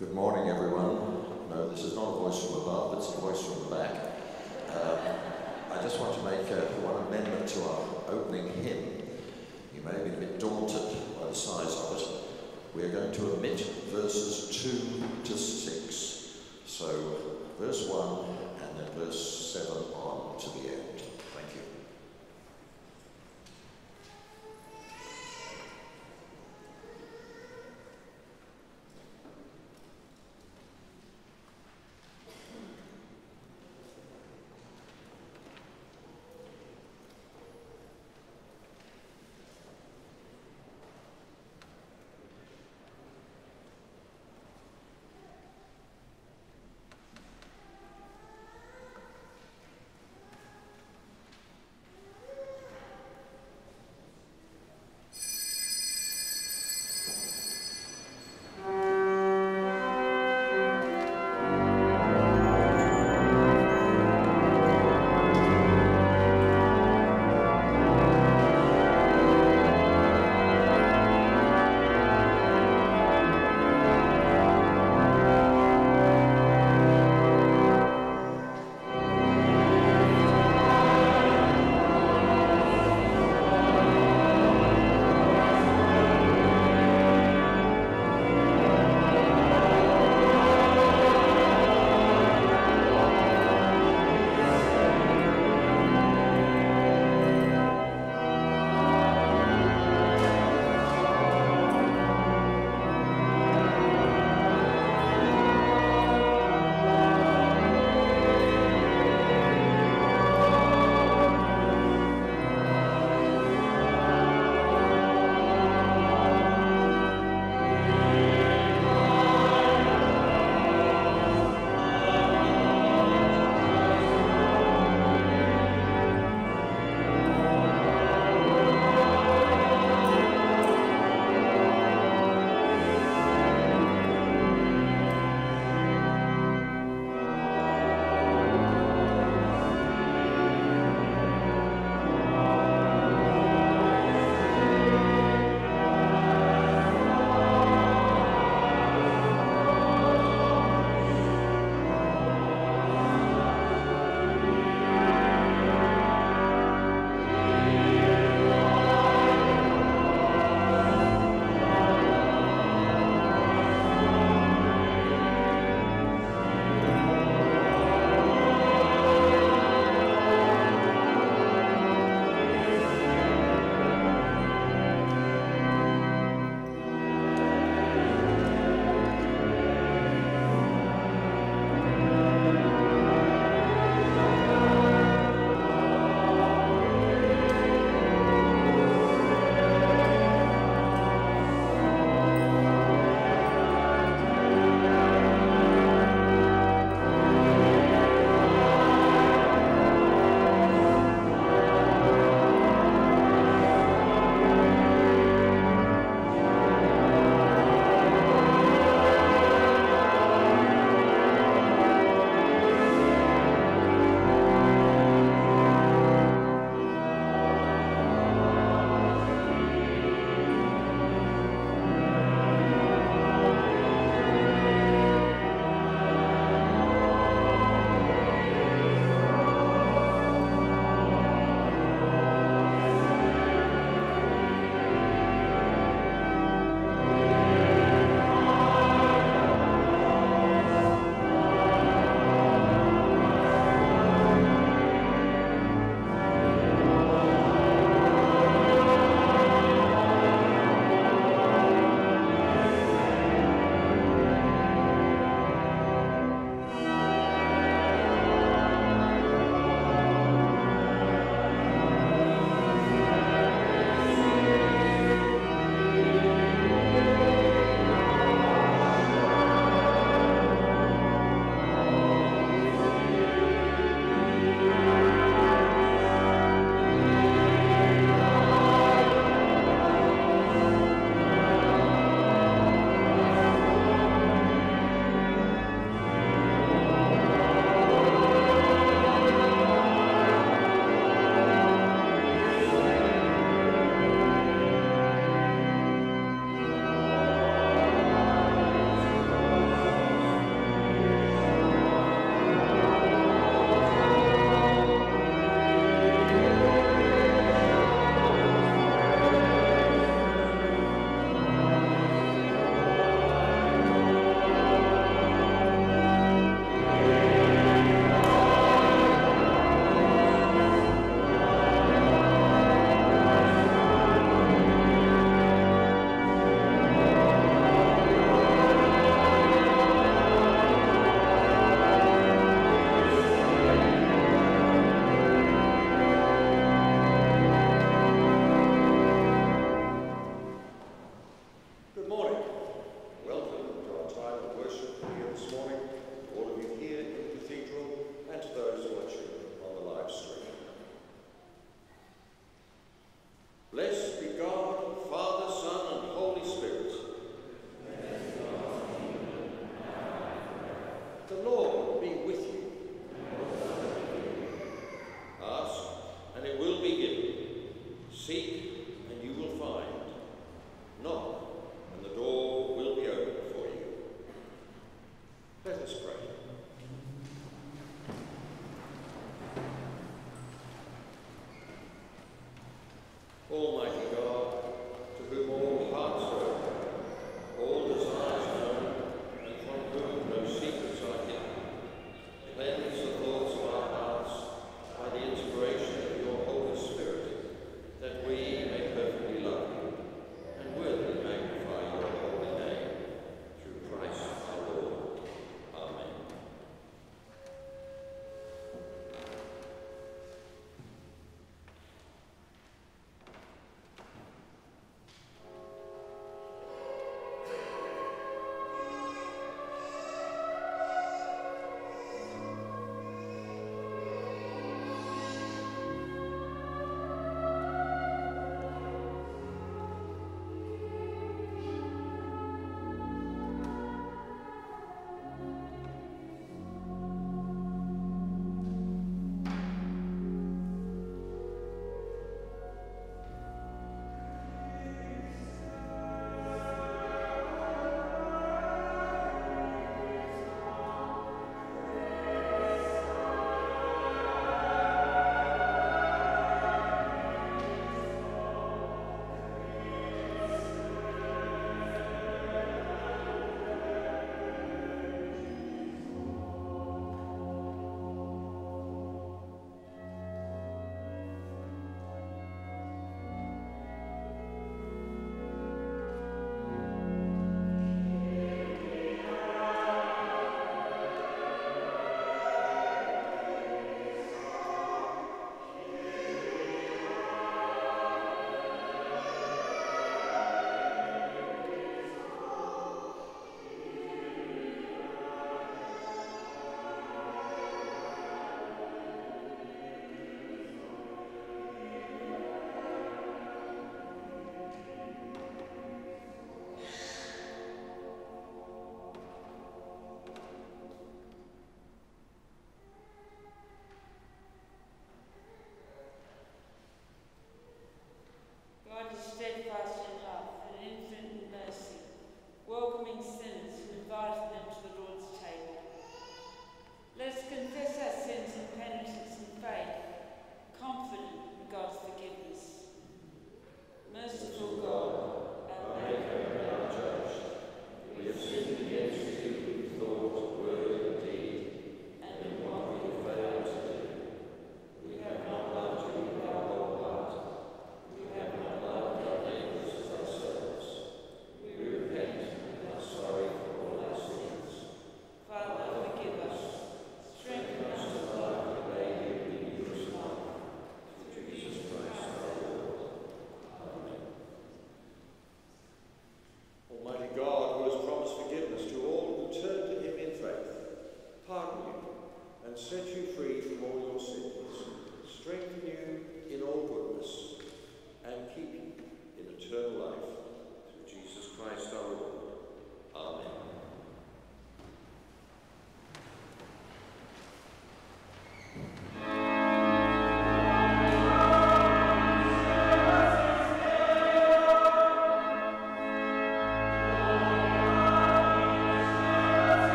Good morning, everyone. No, this is not a voice from above, it's a voice from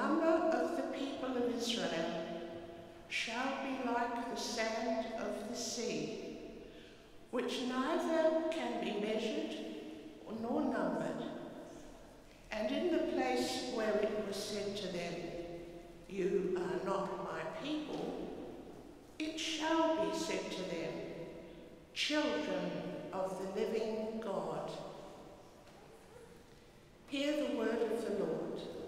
number of the people of Israel shall be like the sand of the sea, which neither can be measured nor numbered. And in the place where it was said to them, You are not my people, it shall be said to them, Children of the living God. Hear the word of the Lord.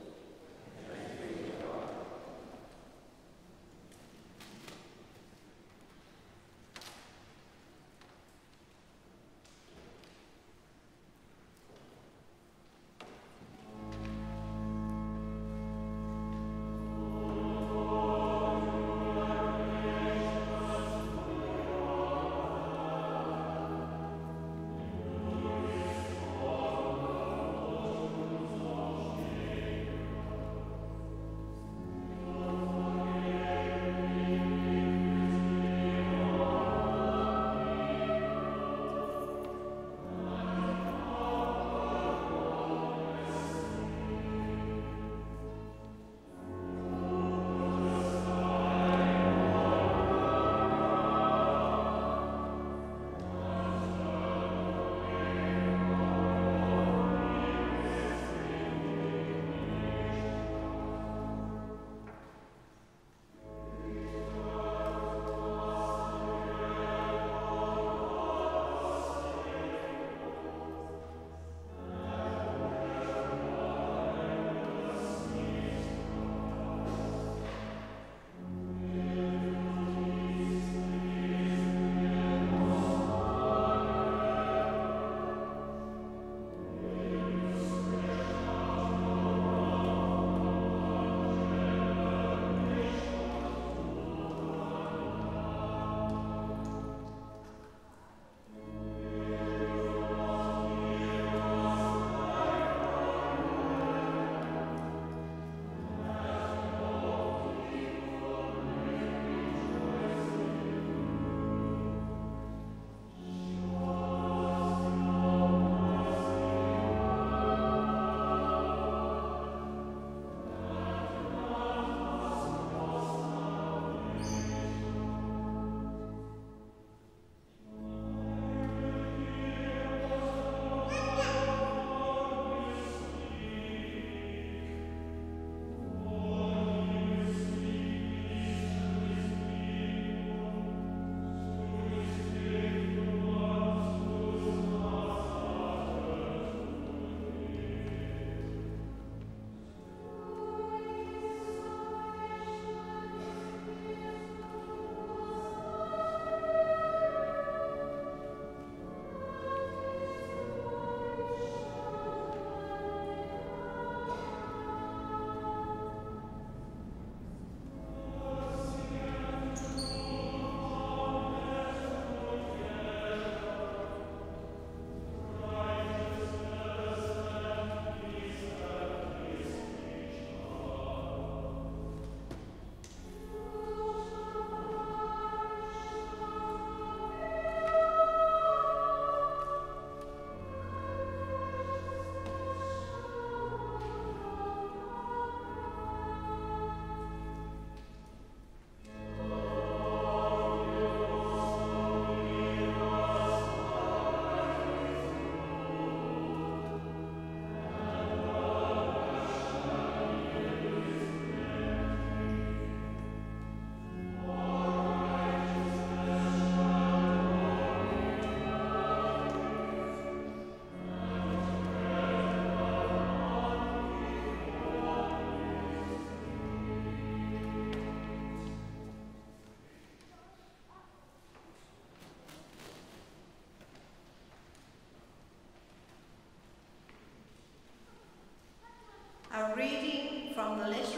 from Malaysia.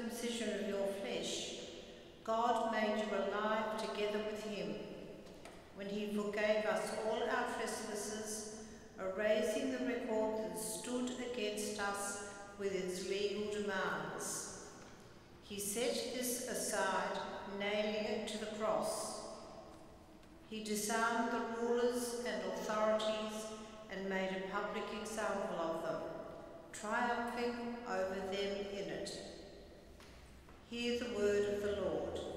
circumcision of your flesh, God made you alive together with him when he forgave us all our trespasses, erasing the record that stood against us with its legal demands. He set this aside, nailing it to the cross. He disarmed the rulers and authorities and made a public example of them, triumphing over them in it. Hear the word of the Lord.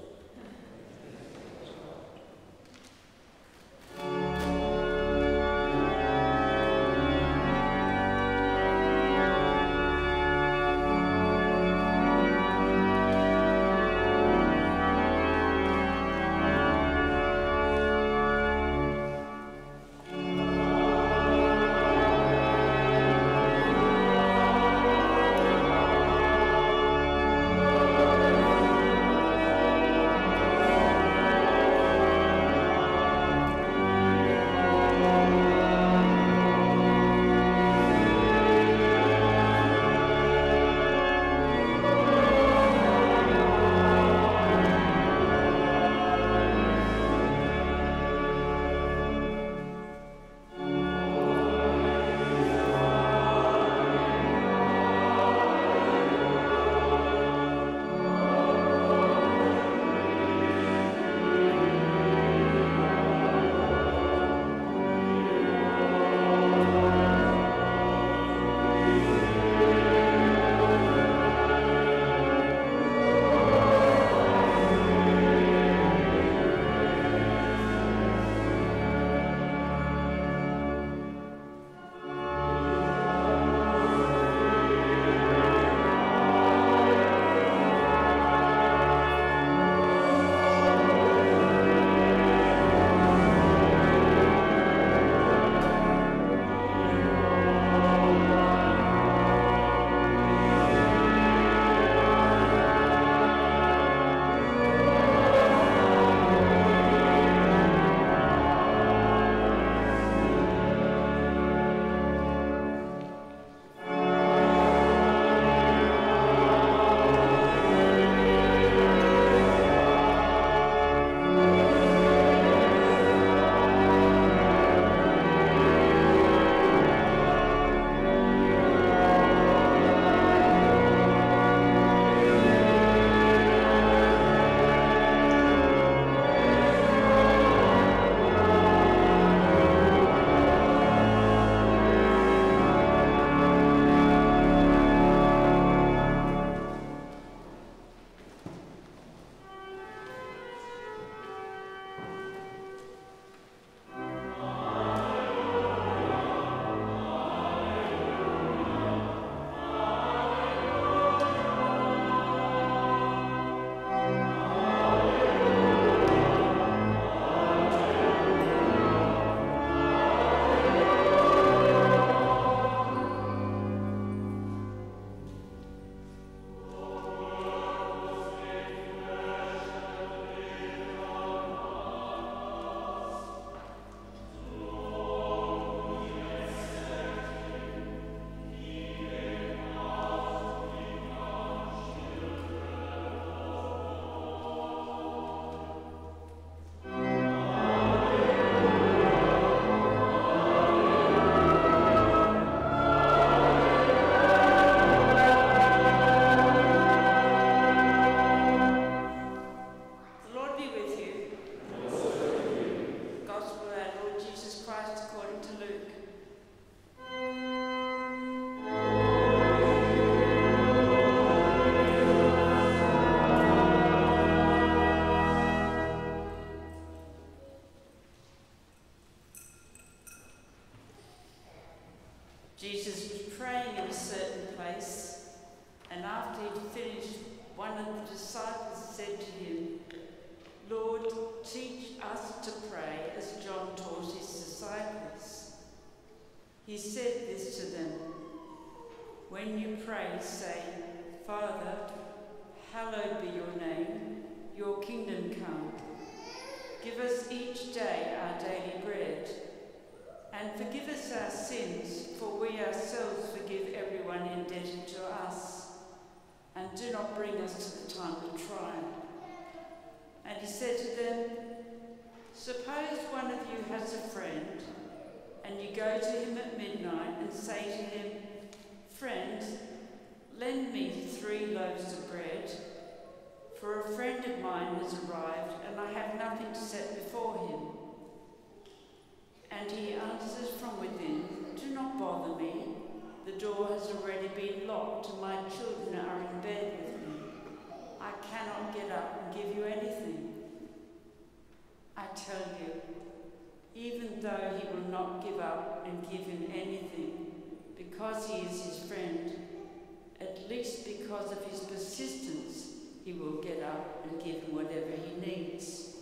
Give him whatever he needs.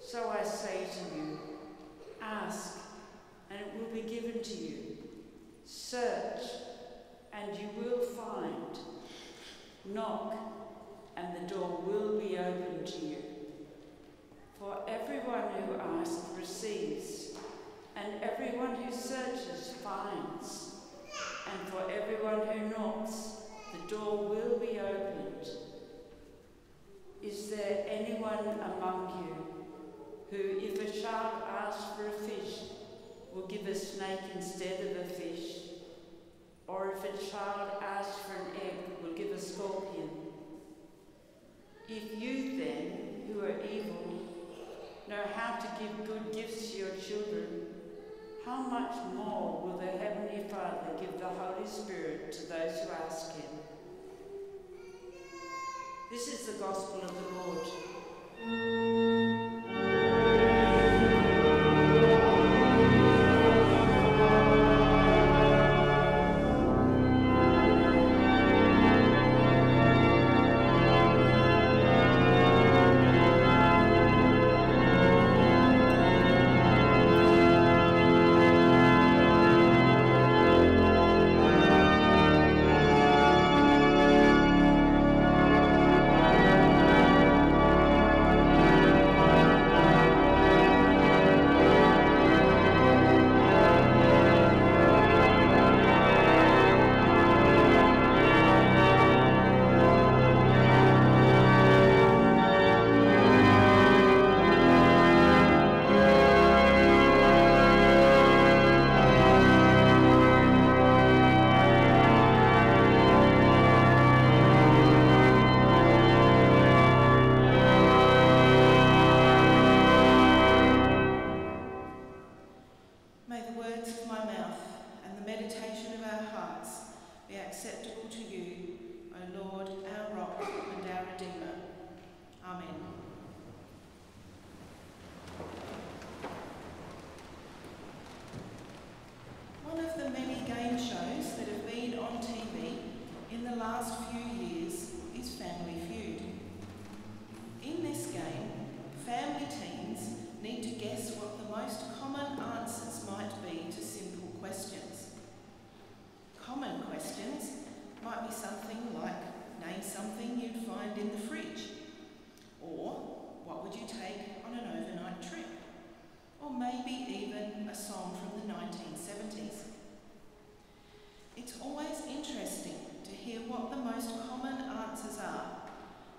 So I say to you, ask, and it will be given to you. Search, and you will find. Knock, and the door will be opened to you. For everyone who asks receives, and everyone who searches finds, and for everyone who knocks, the door will be opened. Is there anyone among you who, if a child asks for a fish, will give a snake instead of a fish? Or if a child asks for an egg, will give a scorpion? If you then, who are evil, know how to give good gifts to your children, how much more will the Heavenly Father give the Holy Spirit to those who ask Him? This is the gospel of the Lord.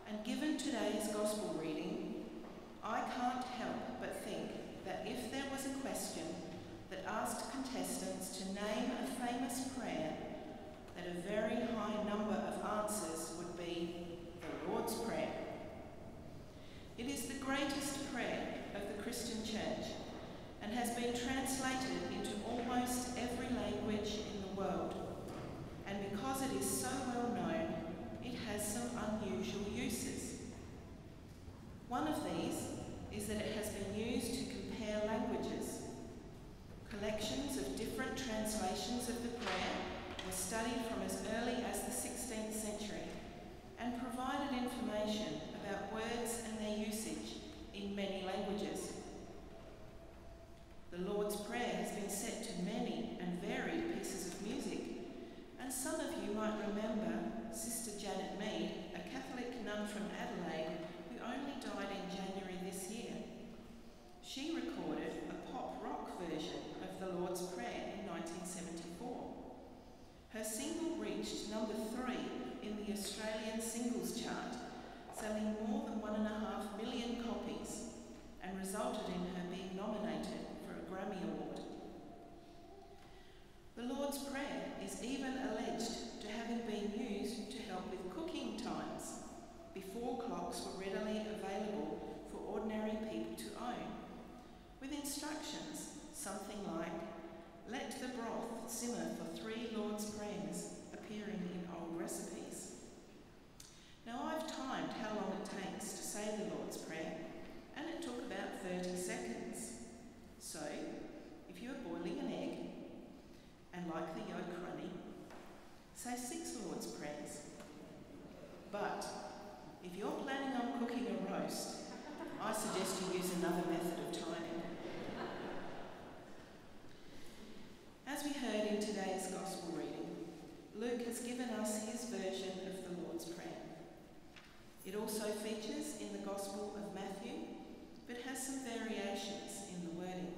And given today's Gospel reading, I can't help but think that if there was a question that asked contestants to name a famous prayer, that a very high number of answers would be the Lord's Prayer. It is the greatest prayer of the Christian Church and has been translated into almost every language in the world. And because it is so well known, has some unusual uses. One of these is that it has been used to compare languages. Collections of different translations of the prayer were studied from as early as the 16th century and provided information about words and their usage in many languages. The Lord's Prayer has been set to many and varied pieces of music, and some of you might remember Sister Janet Mead, a Catholic nun from Adelaide who only died in January this year. She recorded a pop rock version of the Lord's Prayer in 1974. Her single reached number three in the Australian singles chart, selling more than one and a half million copies and resulted in her being nominated for a Grammy Award. The Lord's Prayer is even alleged to having been used help with cooking times before clocks were readily available for ordinary people to own, with instructions something like let the broth simmer for three Lord's Prayers appearing in old recipes. Now I've timed how long it takes to say the Lord's Prayer, and it took about 30 seconds. So, if you are boiling an egg and like the yolk runny, say six Lord's Prayers. But if you're planning on cooking a roast, I suggest you use another method of timing. As we heard in today's Gospel reading, Luke has given us his version of the Lord's Prayer. It also features in the Gospel of Matthew, but has some variations in the wording.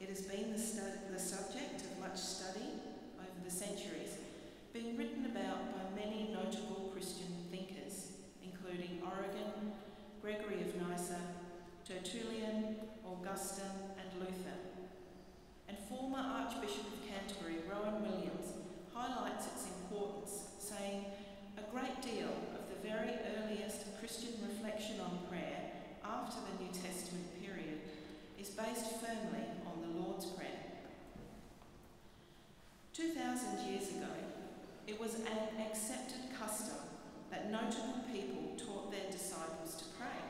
It has been the, stud- the subject of much study over the centuries, being written about by many notable Origen, Gregory of Nyssa, Tertullian, Augustine, and Luther. And former Archbishop of Canterbury, Rowan Williams, highlights its importance, saying, A great deal of the very earliest Christian reflection on prayer after the New Testament period is based firmly on the Lord's Prayer. 2,000 years ago, it was an accepted custom that notable people taught their disciples to pray.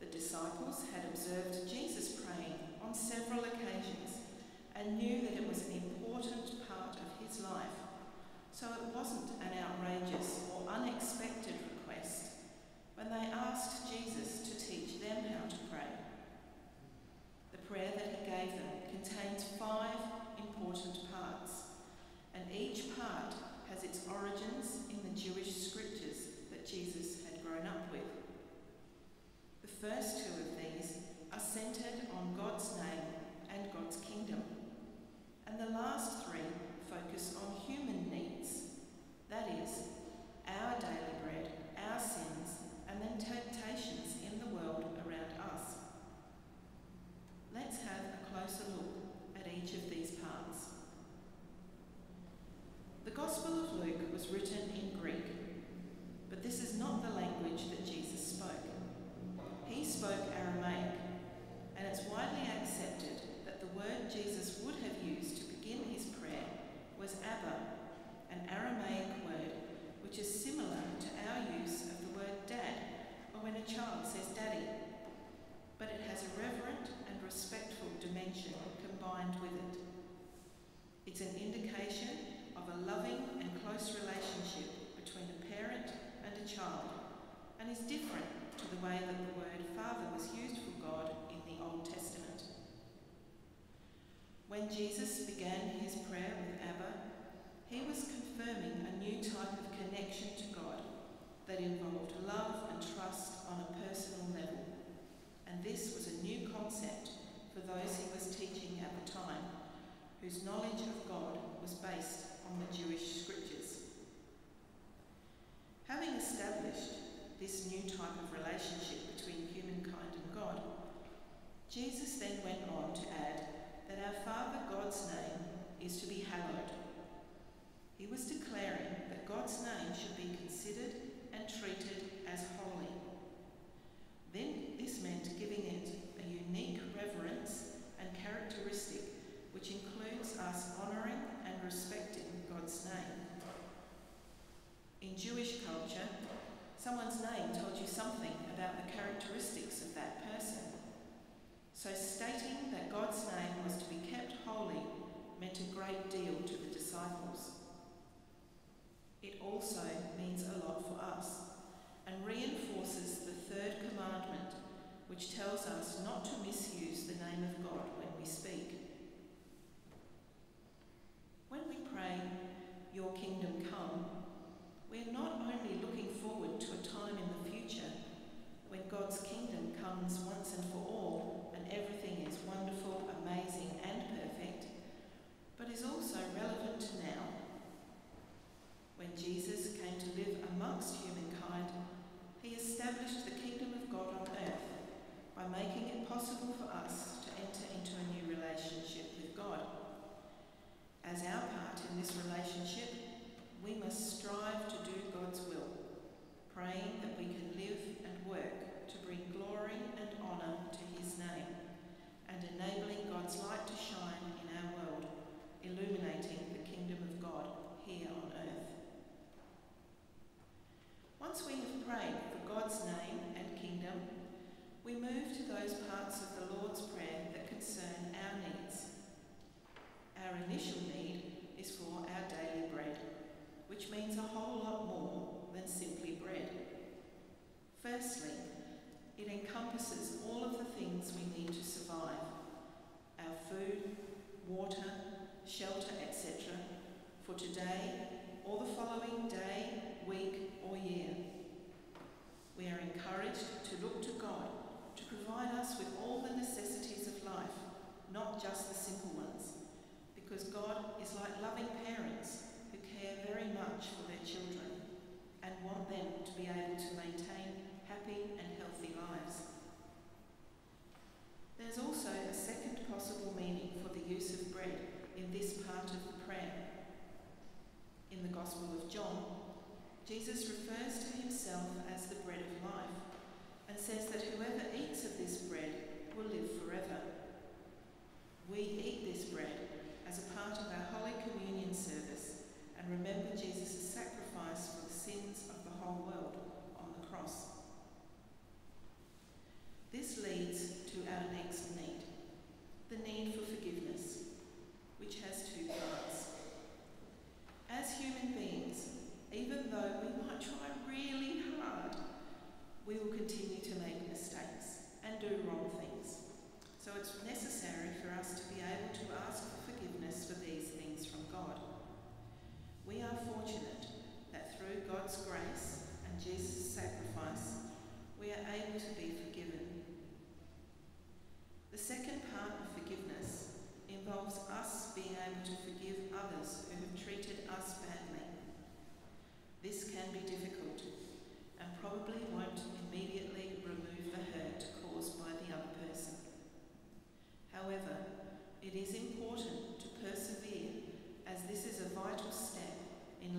The disciples had observed Jesus praying on several occasions and knew that it was an important part of his life, so it wasn't an outrageous or unexpected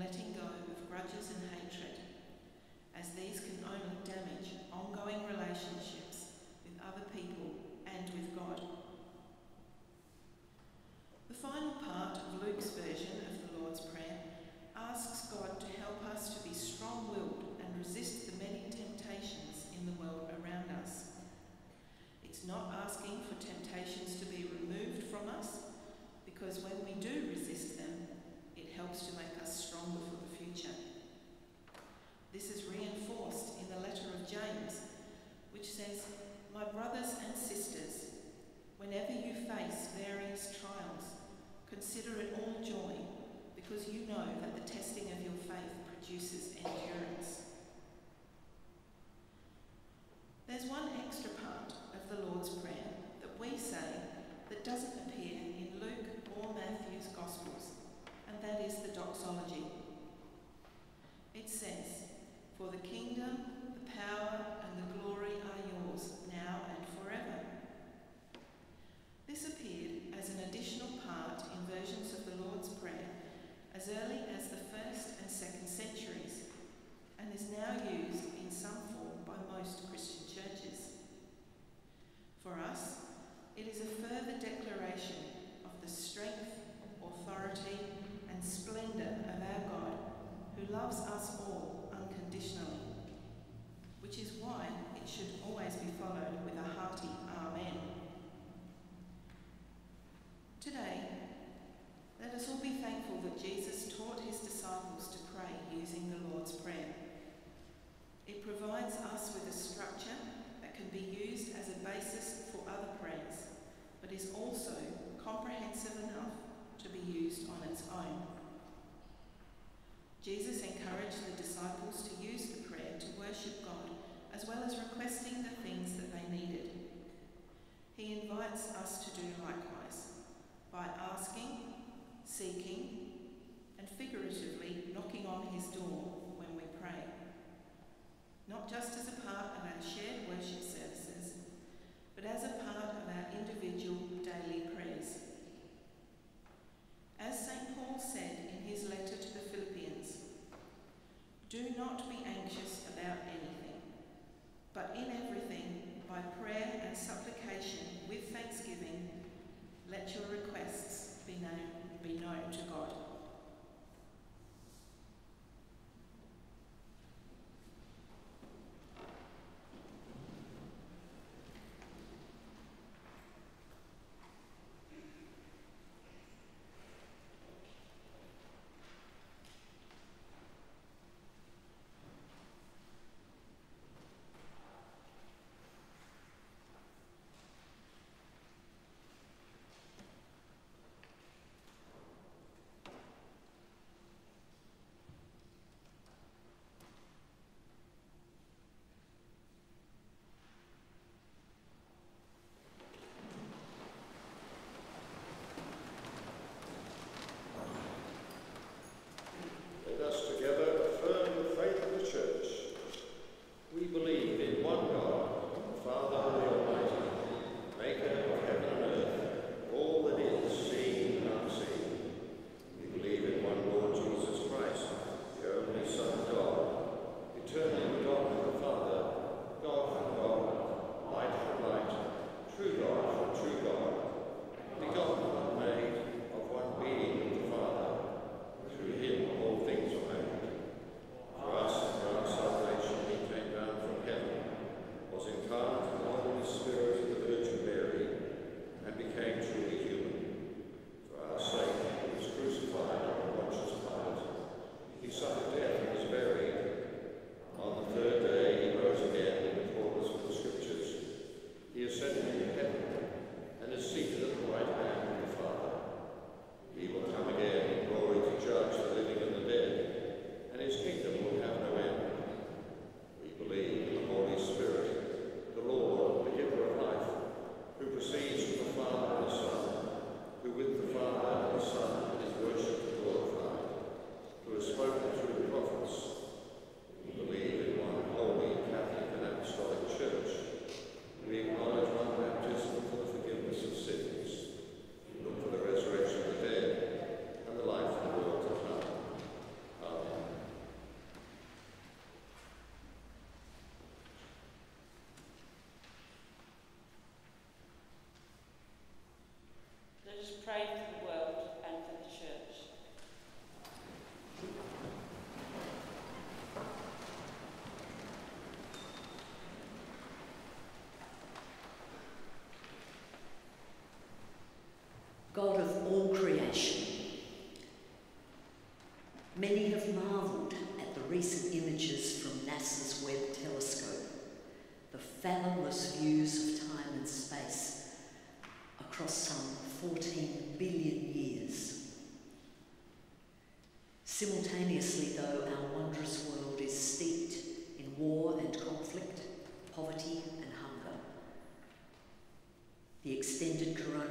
letting go of grudges and hatred, as these can only damage ongoing relationships.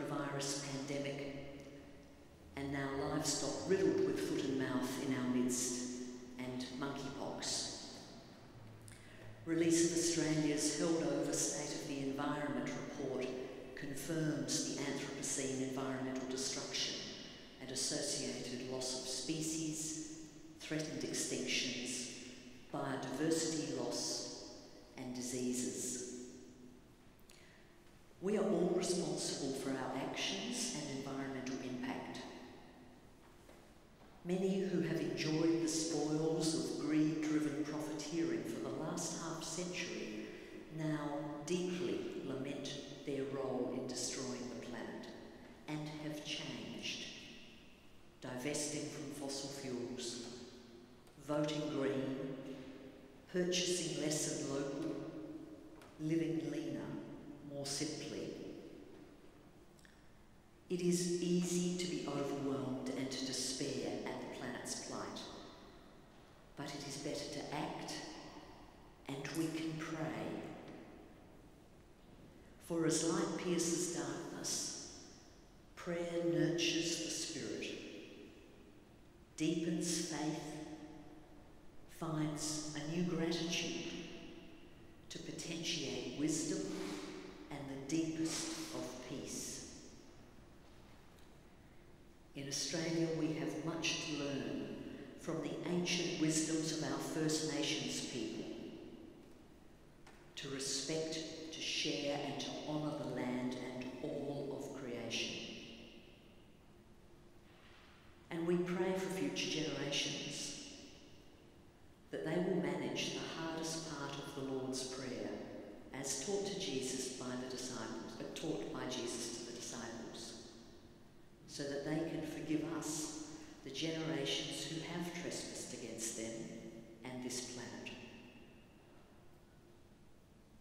Coronavirus pandemic and now livestock riddled with foot and mouth in our midst, and monkeypox. Release of Australia's held over State of the Environment report confirms the Anthropocene environmental destruction and associated loss of species, threatened extinctions, biodiversity loss, and diseases. We are all responsible for our actions and environmental impact. Many who have enjoyed the spoils of greed driven profiteering for the last half century now deeply lament their role in destroying the planet and have changed, divesting from fossil fuels, voting green, purchasing less and local, living leaner, more simply. It is easy to be overwhelmed and to despair at the planet's plight, but it is better to act and we can pray. For as light pierces darkness, prayer nurtures the spirit, deepens faith, finds a new gratitude to potentiate wisdom deepest of peace. In Australia, we have much to learn from the ancient wisdoms of our First Nations people to respect, to share, and to honour the land and all of creation. And we pray for future generations that they will manage the hardest part of the Lord's Prayer as taught to Jesus by the disciples, uh, taught by Jesus to the disciples, so that they can forgive us, the generations who have trespassed against them and this planet.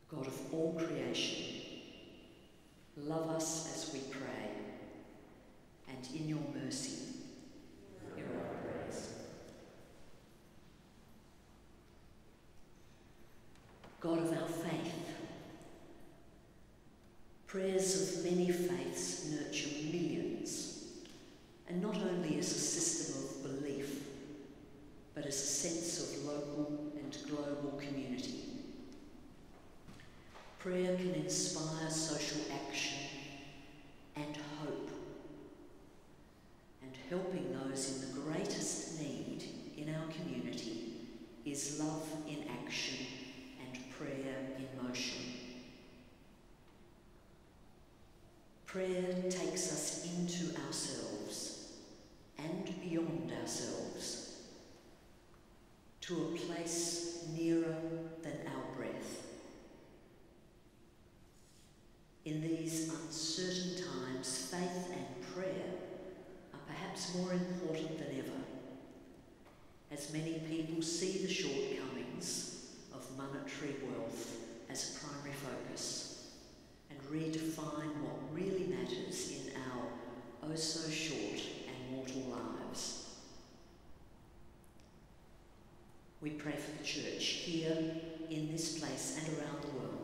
God of all creation, love us as we pray, and in your mercy, hear our prayers. God of our faith, prayers of many faiths nurture millions, and not only as a system of belief, but as a sense of local and global community. Prayer can inspire social action and hope, and helping those in the greatest need in our community is love in action and prayer in motion. Prayer takes us into ourselves and beyond ourselves to a place nearer than our breath. In these uncertain times, faith and prayer are perhaps more important than ever, as many people see the shortcomings of monetary wealth as a primary focus and redefine what really matters in our oh so short and mortal lives. We pray for the church here, in this place, and around the world.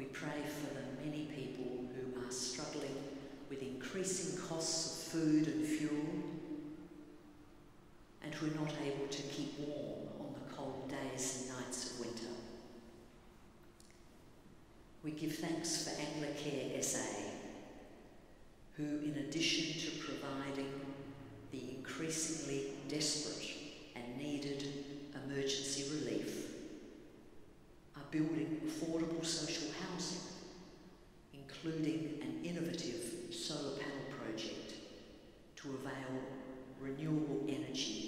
We pray for the many people who are struggling with increasing costs of food and fuel and who are not able to keep warm on the cold days and nights of winter. We give thanks for Anglicare SA, who in addition to providing the increasingly desperate and needed emergency relief building affordable social housing, including an innovative solar panel project to avail renewable energy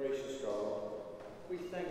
Gracious God, we thank